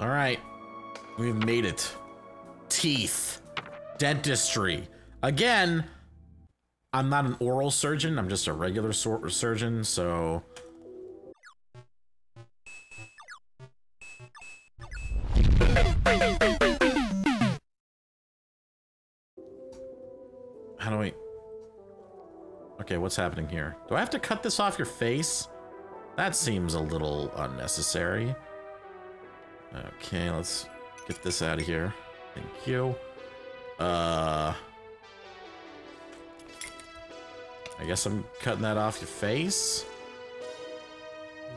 All right. We've made it. Teeth. Dentistry. Again, I'm not an oral surgeon. I'm just a regular sort of surgeon, so... How do I... Okay, what's happening here? Do I have to cut this off your face? That seems a little unnecessary. Okay, let's get this out of here. Thank you. Uh... I guess I'm cutting that off your face.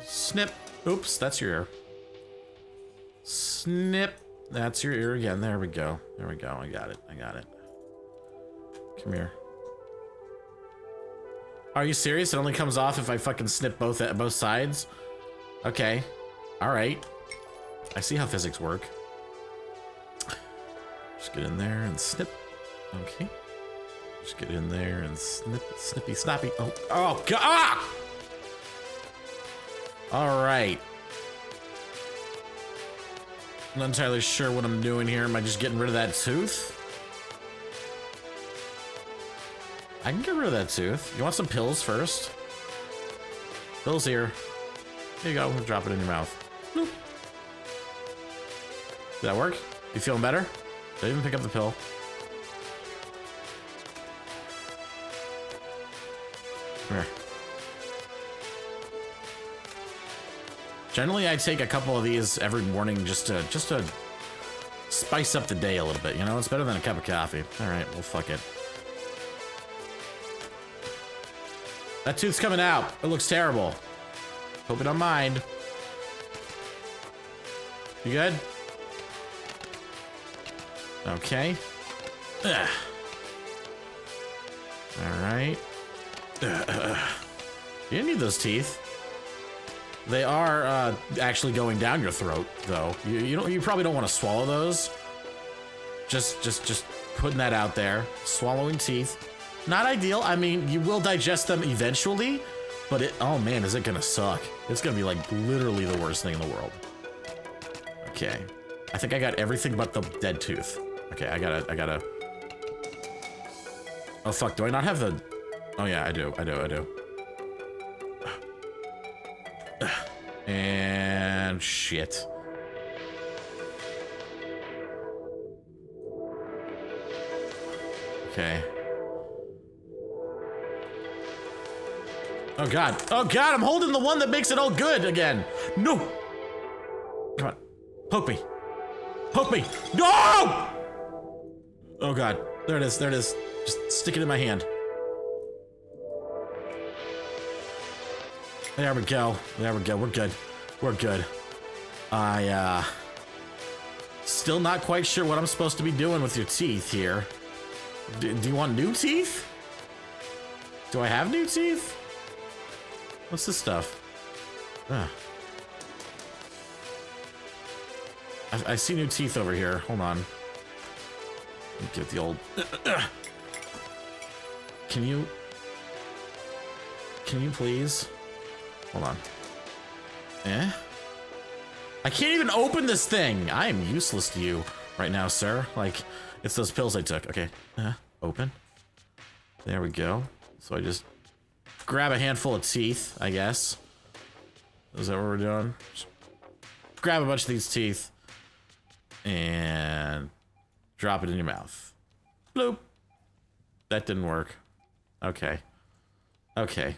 Snip. Oops, that's your ear. Snip. That's your ear again. There we go. There we go. I got it. I got it. Come here. Are you serious? It only comes off if I fucking snip both at both sides? Okay. Alright. I see how physics work. Just get in there and snip. Okay. Just get in there and snip, snippy, snappy. Oh, oh, God! Ah! All right. I'm not entirely sure what I'm doing here. Am I just getting rid of that tooth? I can get rid of that tooth. You want some pills first? Pills here. Here you go. Drop it in your mouth. Did that work? You feeling better? Did I even pick up the pill? Come Here. Generally, I take a couple of these every morning just to just to spice up the day a little bit. You know, it's better than a cup of coffee. All right, well, fuck it. That tooth's coming out. It looks terrible. Hope you don't mind. You good? Okay. Ugh. All right. Ugh. You need those teeth. They are uh, actually going down your throat, though. You you don't you probably don't want to swallow those. Just just just putting that out there. Swallowing teeth. Not ideal. I mean, you will digest them eventually, but it, oh man, is it gonna suck. It's gonna be like literally the worst thing in the world. Okay. I think I got everything but the dead tooth. Okay, I gotta, I gotta. Oh fuck, do I not have the, oh yeah, I do, I do, I do. And shit. Okay. Oh god. Oh god, I'm holding the one that makes it all good again. No! Come on. Poke me. Poke me. No! Oh god. There it is. There it is. Just stick it in my hand. There we go. There we go. We're good. We're good. I, uh... Still not quite sure what I'm supposed to be doing with your teeth here. D do you want new teeth? Do I have new teeth? What's this stuff? Ah. I, I see new teeth over here. Hold on. Get the old... Can you... Can you please... Hold on. Eh? I can't even open this thing! I am useless to you right now, sir. Like, it's those pills I took. Okay. Uh, open. There we go. So I just grab a handful of teeth, I guess. Is that what we're doing? Just grab a bunch of these teeth and drop it in your mouth. Bloop. That didn't work. Okay. Okay.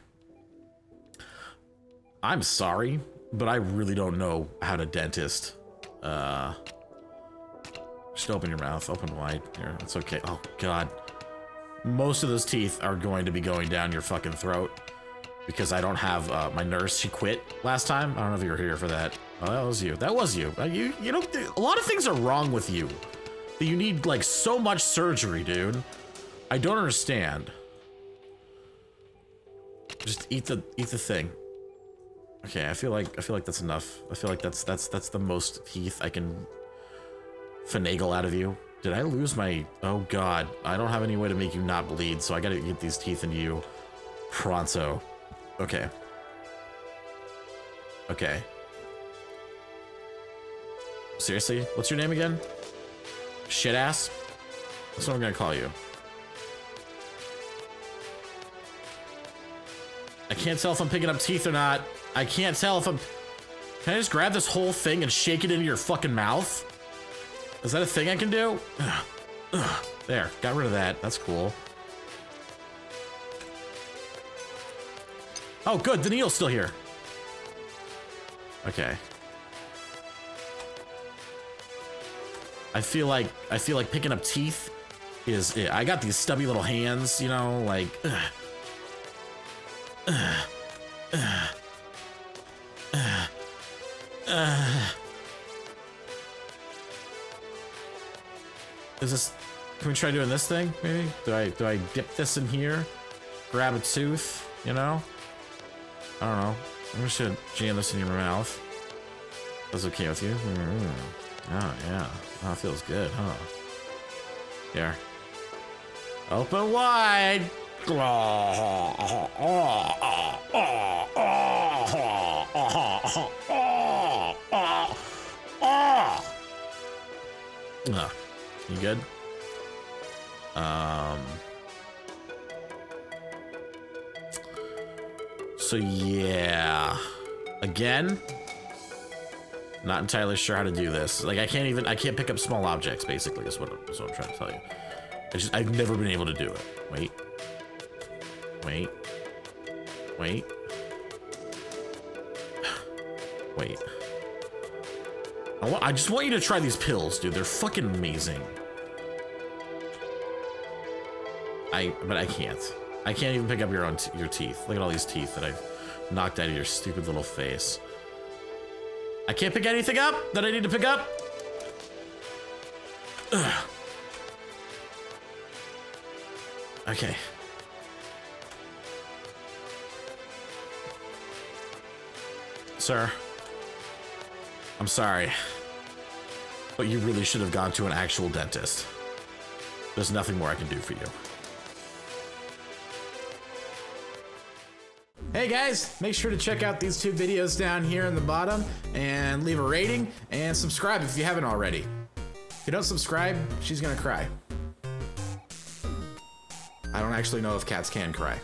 I'm sorry, but I really don't know how to dentist. Uh, just open your mouth, open wide. Here, it's okay. Oh, God. Most of those teeth are going to be going down your fucking throat because I don't have uh, my nurse. She quit last time. I don't know if you were here for that. Oh, that was you. That was you. Uh, you, you know, a lot of things are wrong with you. That you need like so much surgery, dude. I don't understand. Just eat the eat the thing. Okay, I feel like I feel like that's enough. I feel like that's that's that's the most teeth I can finagle out of you. Did I lose my... Oh, God. I don't have any way to make you not bleed, so I gotta get these teeth into you. Pronto. Okay. Okay. Seriously? What's your name again? Shit ass? That's what I'm gonna call you. I can't tell if I'm picking up teeth or not. I can't tell if I'm... Can I just grab this whole thing and shake it into your fucking mouth? Is that a thing I can do? Ugh. Ugh. There, got rid of that. That's cool. Oh, good. The needle's still here. Okay. I feel like I feel like picking up teeth is it. I got these stubby little hands, you know, like. Ugh. Is this? Can we try doing this thing? Maybe. Do I do I dip this in here? Grab a tooth? You know? I don't know. I'm just gonna jam this in your mouth. That's okay with you? Mm -hmm. Oh yeah. Oh, it feels good, huh? Here. Open wide. Uh, you good? Um. So yeah. Again, not entirely sure how to do this. Like I can't even I can't pick up small objects. Basically, is what, is what I'm trying to tell you. I just I've never been able to do it. Wait. Wait. Wait. Wait. I, want, I just want you to try these pills, dude. They're fucking amazing. I, but I can't. I can't even pick up your own your teeth. Look at all these teeth that I've knocked out of your stupid little face. I can't pick anything up that I need to pick up. Ugh. Okay. Sir. I'm sorry. But you really should have gone to an actual dentist. There's nothing more I can do for you. Hey guys, make sure to check out these two videos down here in the bottom and leave a rating and subscribe if you haven't already. If you don't subscribe, she's gonna cry. I don't actually know if cats can cry.